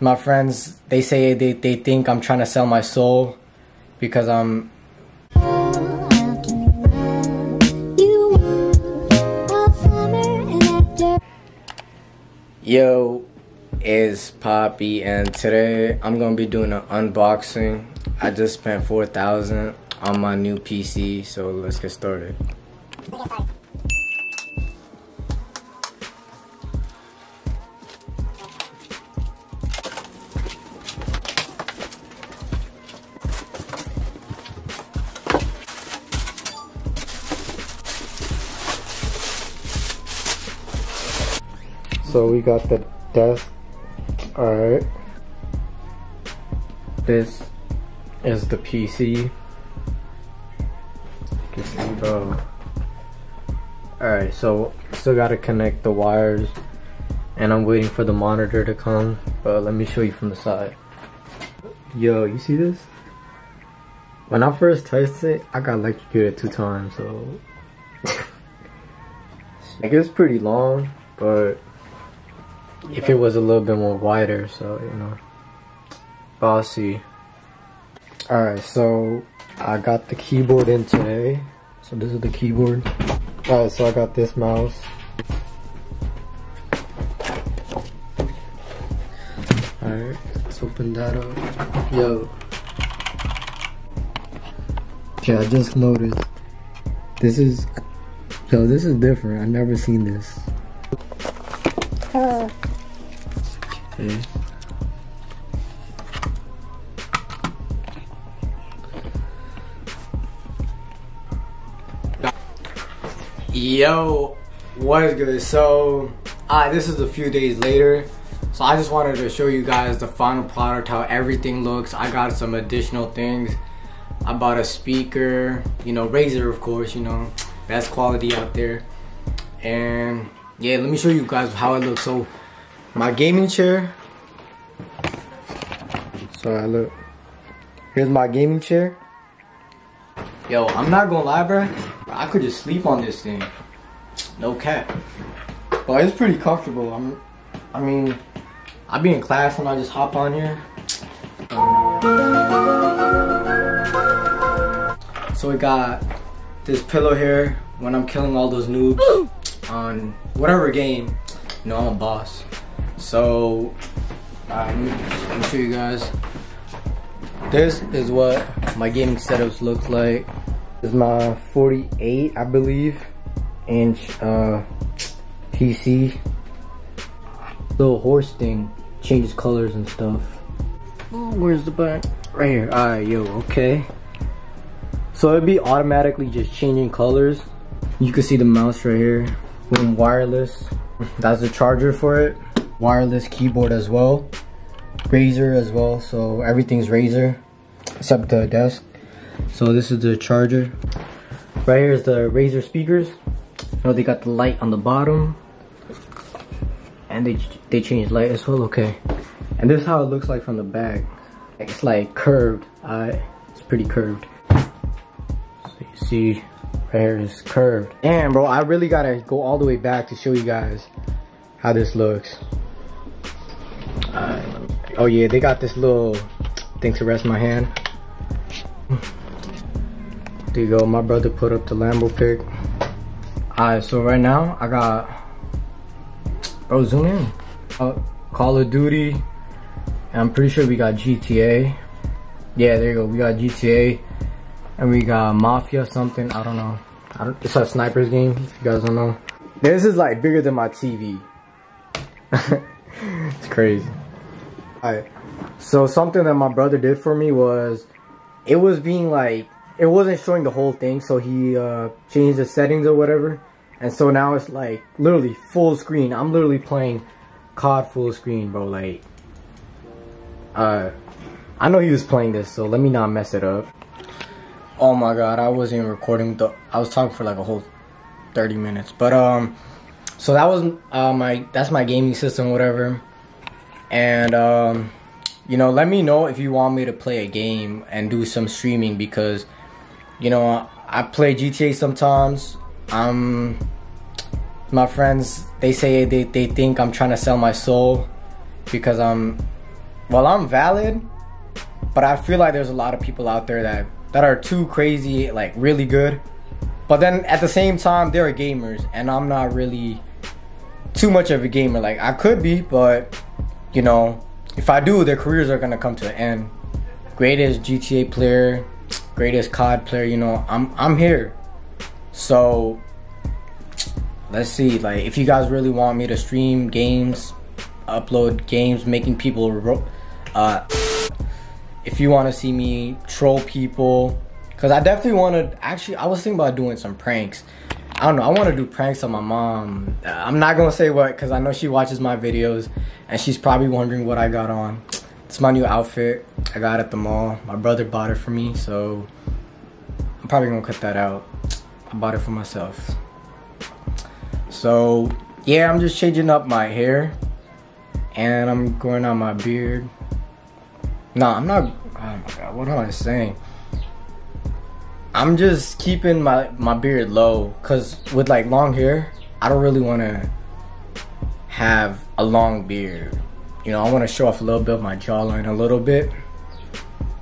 my friends they say they, they think I'm trying to sell my soul because I'm Yo is Papi and today I'm gonna be doing an unboxing. I just spent 4000 on my new PC so let's get started. So we got the desk. Alright. This is the PC. Alright, so still gotta connect the wires and I'm waiting for the monitor to come, but let me show you from the side. Yo, you see this? When I first tested it, I got electrocuted two times, so like it's pretty long, but if it was a little bit more wider so you know. But I'll see. Alright so I got the keyboard in today. So this is the keyboard. Alright so I got this mouse. Alright let's open that up. Yo. Okay I just noticed. This is yo this is different. I've never seen this. Uh. Okay. Yo, what is good? So, uh, this is a few days later. So I just wanted to show you guys the final product, how everything looks. I got some additional things. I bought a speaker, you know, Razer of course, you know, best quality out there. And yeah, let me show you guys how it looks. So my gaming chair. So I look. Here's my gaming chair. Yo, I'm not gonna lie, bro. I could just sleep on this thing. No cap. But it's pretty comfortable. I'm. I mean, I be in class and I just hop on here. So we got this pillow here when I'm killing all those noobs on whatever game. You know, I'm a boss. So, me, let me show you guys. This is what my gaming setups looks like. This is my 48, I believe, inch uh, PC. Little horse thing changes colors and stuff. Oh, where's the button? Right here. Alright, yo, okay. So it'd be automatically just changing colors. You can see the mouse right here. Boom, wireless. That's the charger for it wireless keyboard as well. Razer as well, so everything's Razer except the desk. So this is the charger. Right here is the Razer speakers. Oh, they got the light on the bottom. And they they changed light as well, okay. And this is how it looks like from the back. It's like curved. Uh, it's pretty curved. So you see right here is curved. Damn bro, I really gotta go all the way back to show you guys how this looks. Oh yeah, they got this little thing to rest my hand. There you go, my brother put up the Lambo pic. Alright, so right now I got, bro zoom in. Uh, Call of Duty, I'm pretty sure we got GTA. Yeah, there you go, we got GTA. And we got Mafia something, I don't know. I don't, it's a sniper's game, if you guys don't know. This is like bigger than my TV. it's crazy. Alright. So something that my brother did for me was it was being like it wasn't showing the whole thing, so he uh, changed the settings or whatever. And so now it's like literally full screen. I'm literally playing COD full screen, bro. Like, uh, I know he was playing this, so let me not mess it up. Oh my god, I wasn't recording. The I was talking for like a whole 30 minutes, but um, so that was uh, my that's my gaming system, whatever. And, um, you know, let me know if you want me to play a game and do some streaming because, you know, I play GTA sometimes. Um, my friends, they say they, they think I'm trying to sell my soul because I'm well, I'm valid, but I feel like there's a lot of people out there that that are too crazy, like really good. But then at the same time, they're gamers, and I'm not really too much of a gamer. Like I could be, but you know, if I do, their careers are gonna come to an end. Greatest GTA player, greatest COD player. You know, I'm I'm here. So let's see. Like, if you guys really want me to stream games, upload games, making people, uh, if you want to see me troll people, because I definitely want to. Actually, I was thinking about doing some pranks. I don't know. I want to do pranks on my mom. Uh, I'm not gonna say what because I know she watches my videos and she's probably wondering what I got on. It's my new outfit. I got at the mall. My brother bought it for me, so I'm probably gonna cut that out. I bought it for myself. So yeah, I'm just changing up my hair and I'm going on my beard. No, I'm not. Oh my god, what am I saying? I'm just keeping my my beard low cuz with like long hair, I don't really want to have a long beard. You know, I want to show off a little bit of my jawline a little bit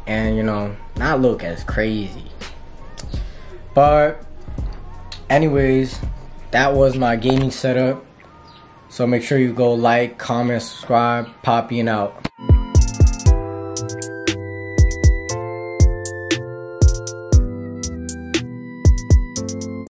and you know, not look as crazy. But anyways, that was my gaming setup. So make sure you go like, comment, subscribe, popping out.